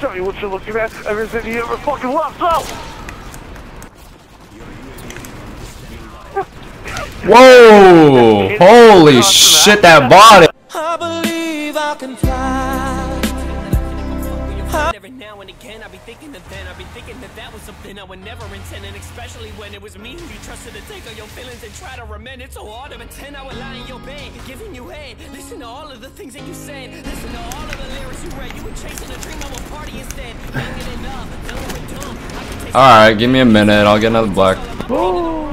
Tell me what you're looking at. Everything you ever fucking left out. Whoa! Holy shit, that body! I believe I can fly. Every now and again, I be thinking that then, I be thinking that that was something I would never intend, and especially when it was me who you trusted to take all your feelings and try to remend. It's so hard to pretend I would lie in your bed, giving you head. Listen to all of the things that you said, listen to all of the lyrics you read. You were chasing a dream of a party instead. Young and in love, feeling dumb. I can taste Alright, give me a minute, I'll get another black.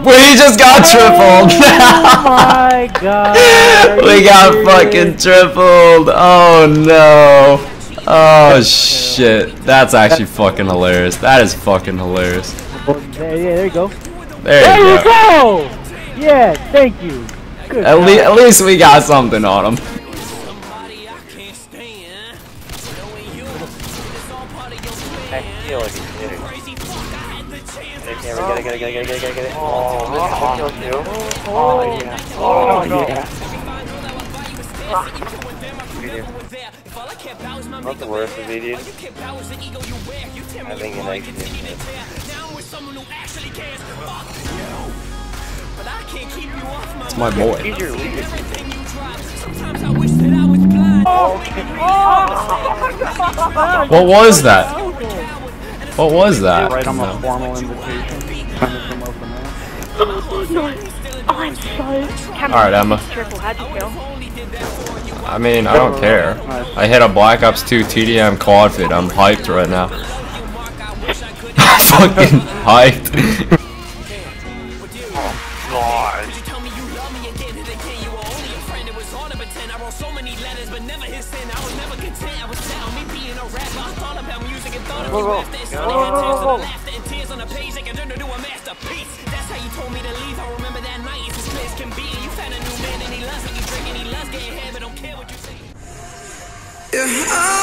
He just got oh tripled! Oh my god. We got serious? fucking tripled! Oh no! Oh shit. That's actually fucking hilarious. That is fucking hilarious. Oh, there, yeah, there you go. There There you you go. go! Yeah, thank you. Good At, le at least we got something on him. Oh, this is kills you. Oh, yeah. Oh, no. Not the worst of it, hair, dude. all you care about is the ego you wear. You tell me Having an want, exit. continue to tear. Now I'm with someone who actually cares. Fuck you. But I can't keep you off my It's my boy. He's your leader. Everything you drop. Sometimes I wish that I was blind. What was that? What was that? Write him a formal invitation. Send it to him over mail. Oh, I'm so. Alright, Emma. Triple, how'd you feel? I mean, I don't care. I hit a Black Ops 2 TDM quad feed. I'm hyped right now. fucking hyped. Oh, God. You tell me you Yeah, I